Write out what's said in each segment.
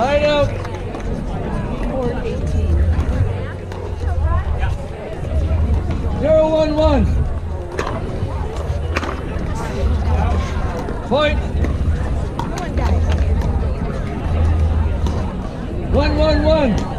Light up. Zero one one. Point. One one one.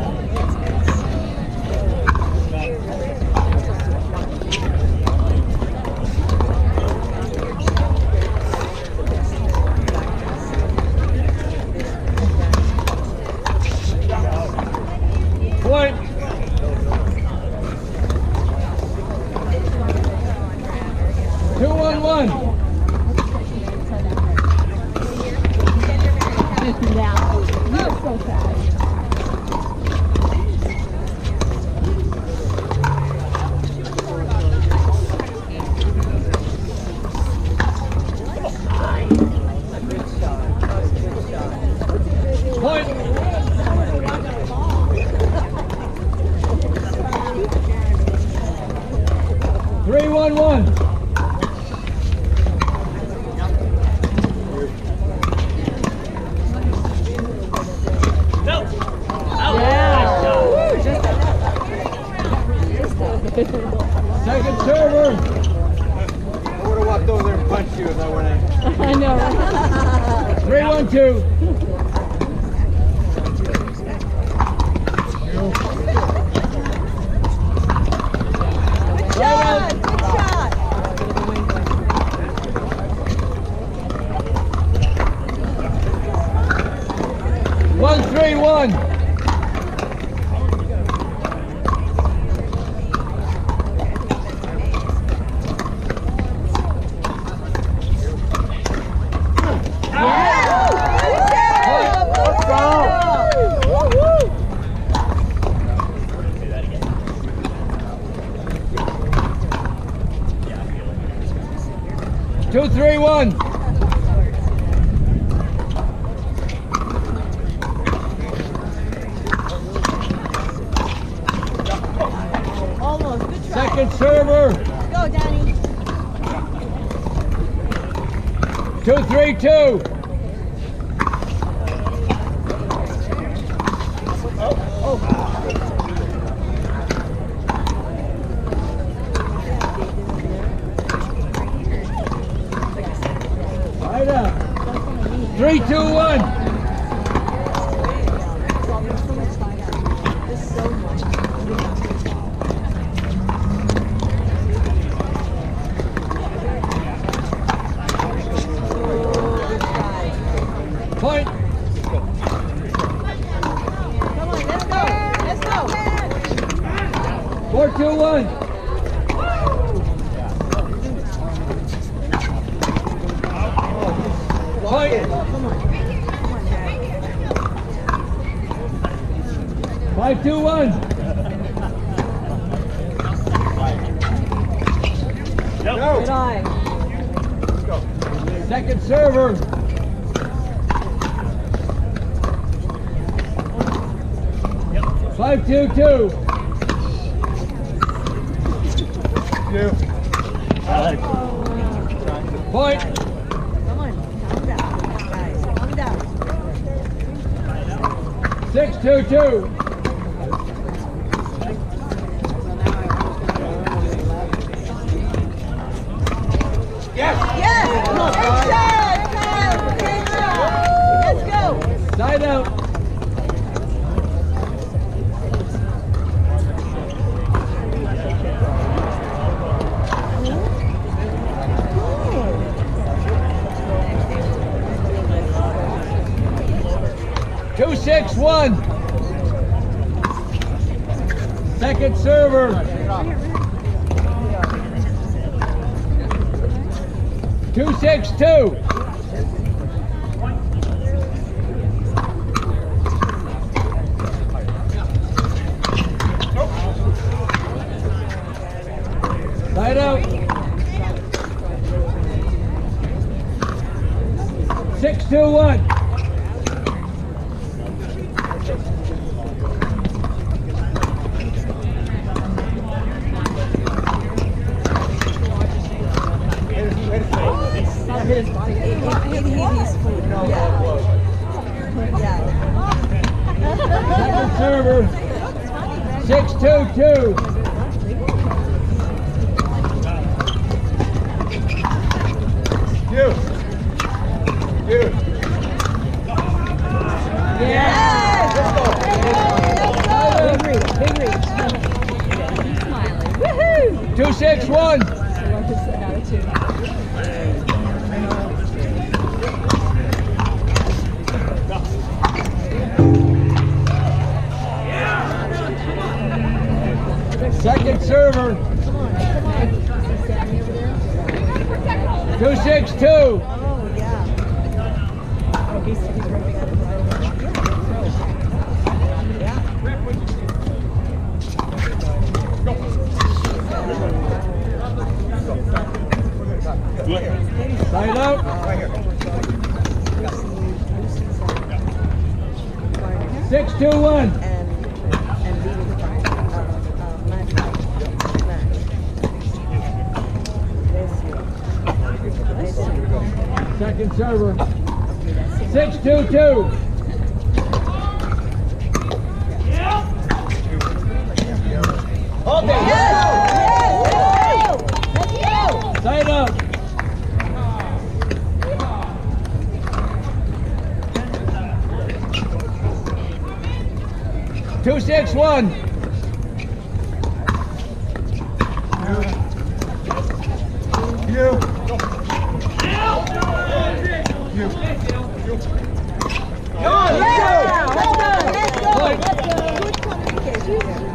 two. Two, two. Side out. Six, two, one. I his attitude. Second server. Two six two. Oh, yeah. Yeah. Six two one. Second server. Okay. Six two two. Hold it. Yes! Let's go! Side up. Two six one. You. Yeah! Let's go! Let's go! Point. Let's go! Good communication.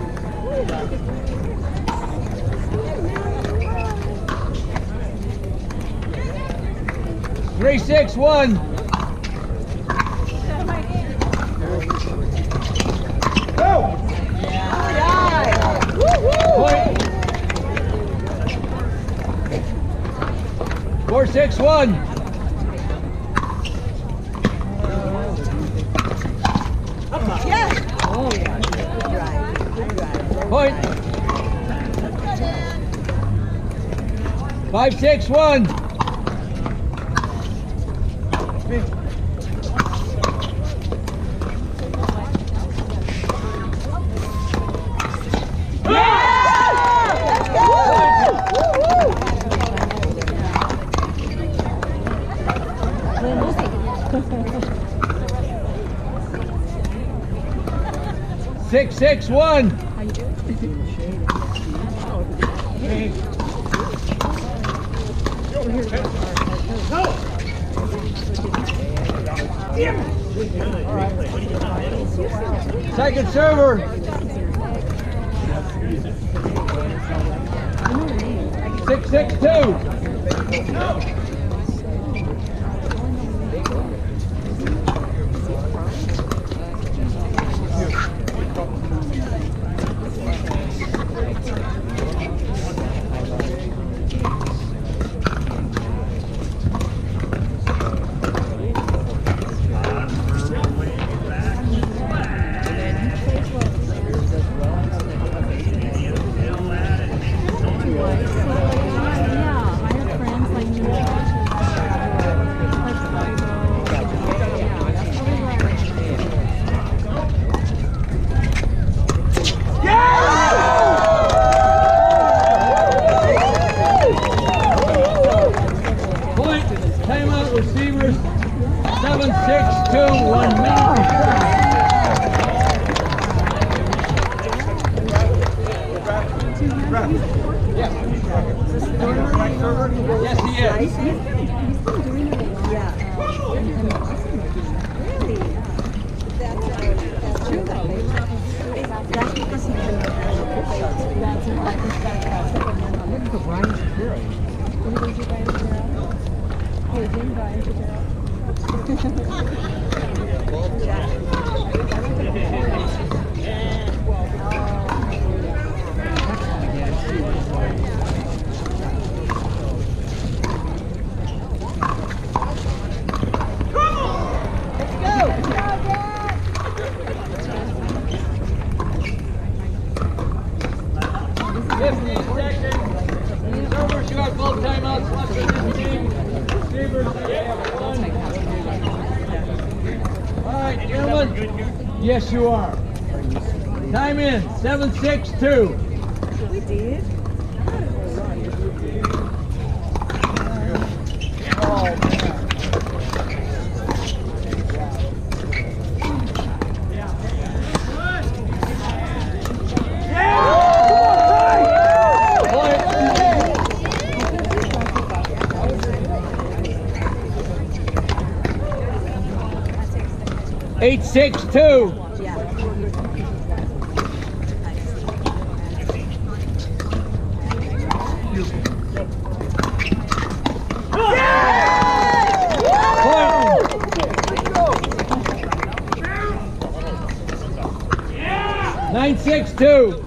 Three six one. Four six one. Point. Five six one. Six six one. Second server. Six six two. Yeah, you are. Time in, seven, six, two. We did. Eight, six, two. Yeah. Point. Nine, six, two.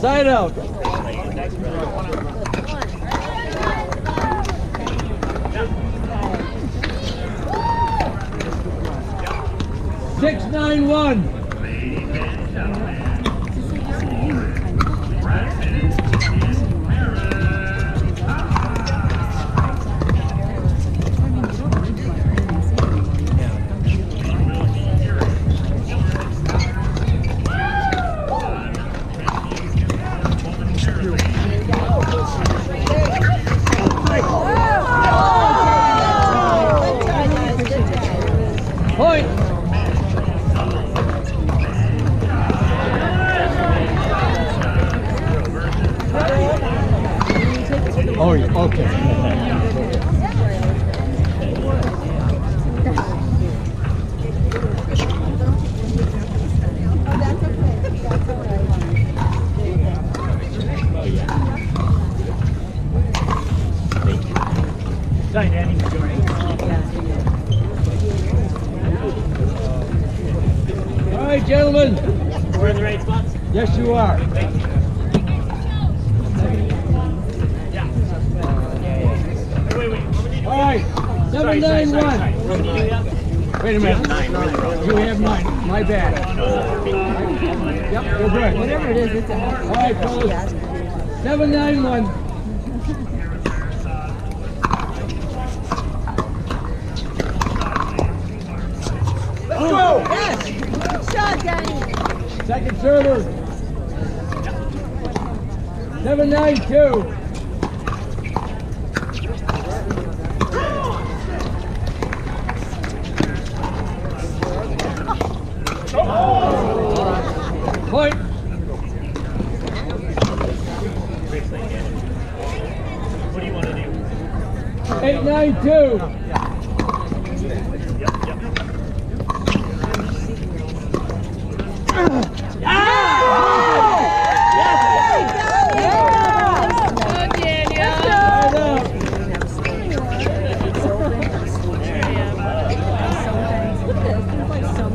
Side out. Right, gentlemen. We're in the right spots? Yes, you are. Wait, wait, wait. All right, seven, nine, one. Can you do that? Wait a minute. You have nine. My bad. Yep, you're. Whatever it is, it's a All right, fellas. Seven, nine, one. Second server. Seven, nine, two. Point. What do you want to do? Eight, nine, two. Side out.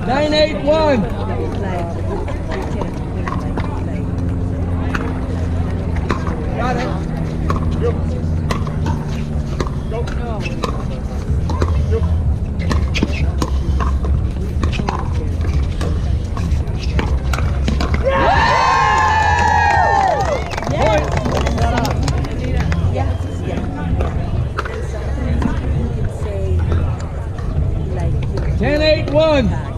Nine, eight, one. Got it. Ten, one.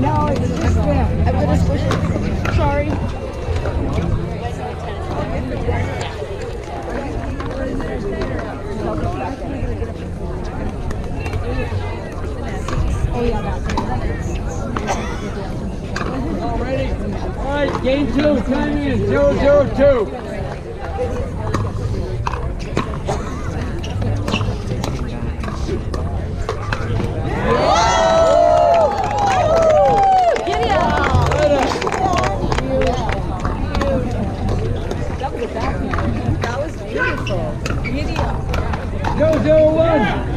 No, it's just them. I'm gonna switch it. Sorry. Oh, yeah, that's ready? All right, game two, time in, zero, zero, two. Up. Zero, zero, one.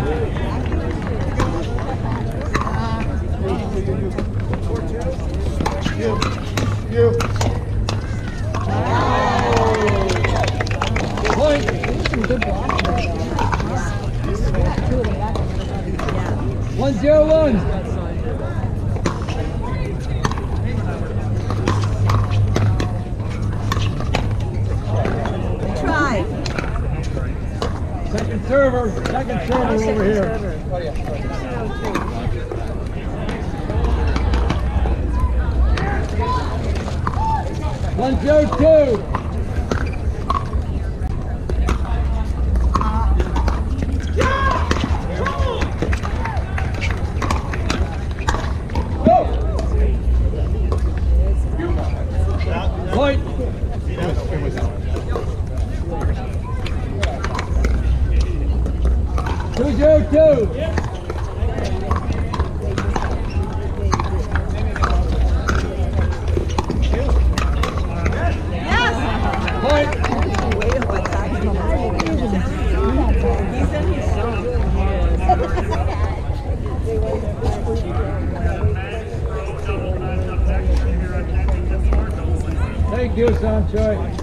You. Point. One, zero, one. Try. Second server, second server over here. One, zero, two. Point. Two, zero, two. Yes. Thank you, Sancho.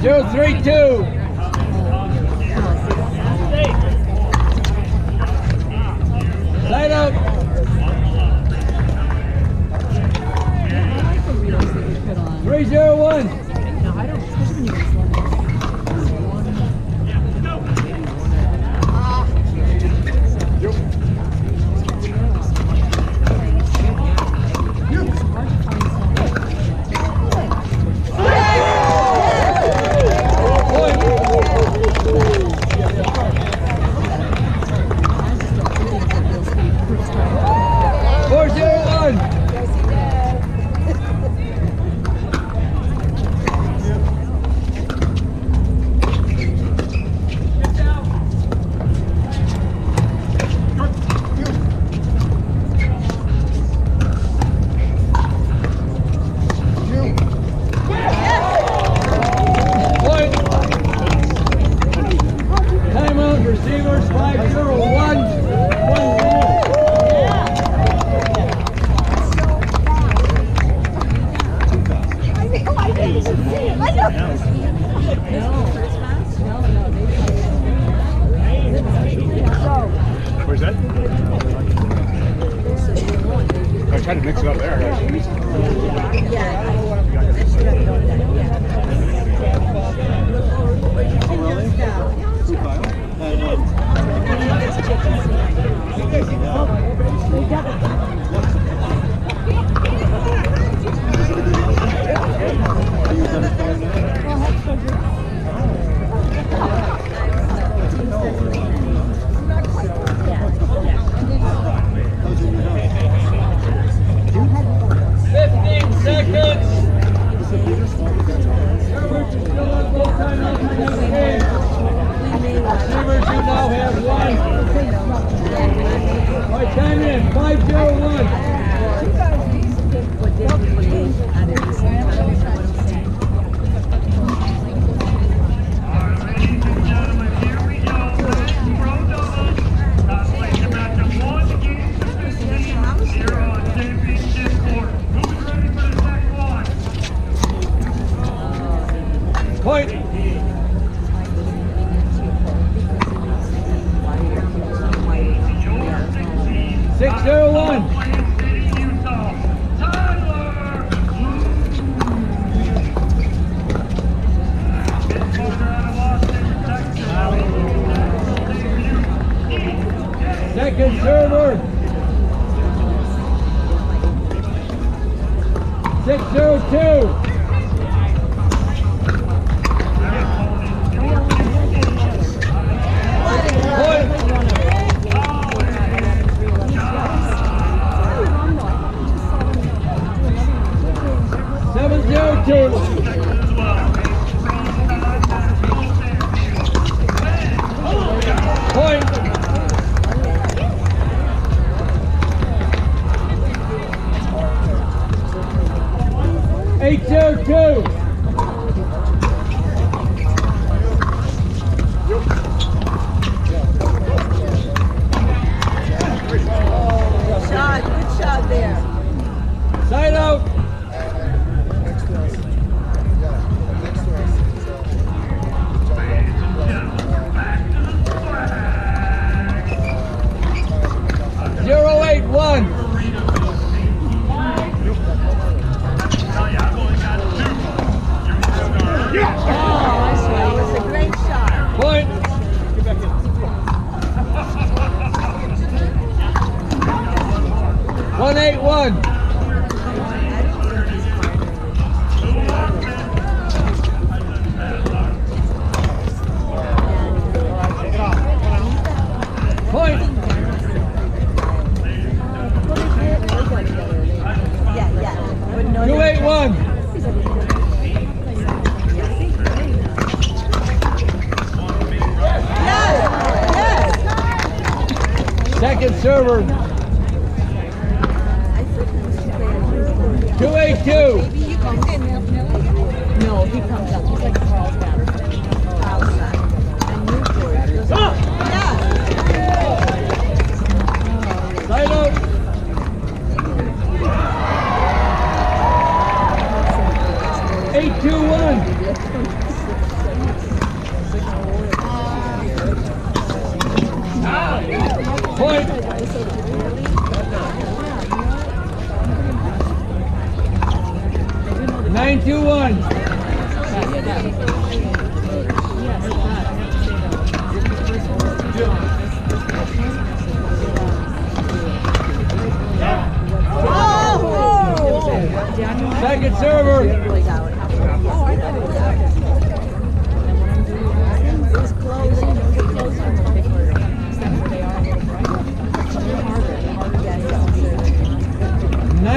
Zero, three, two. Tied up. Three, zero, one.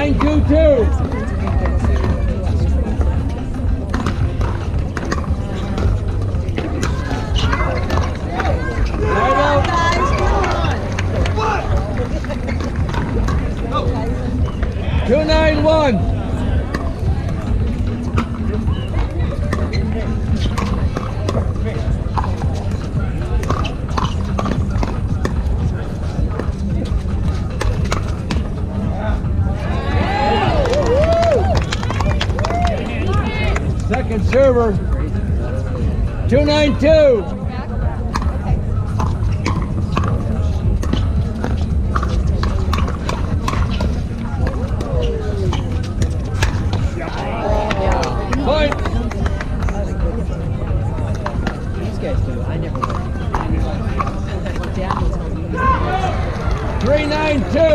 Nine two two. Nine two.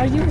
Are you?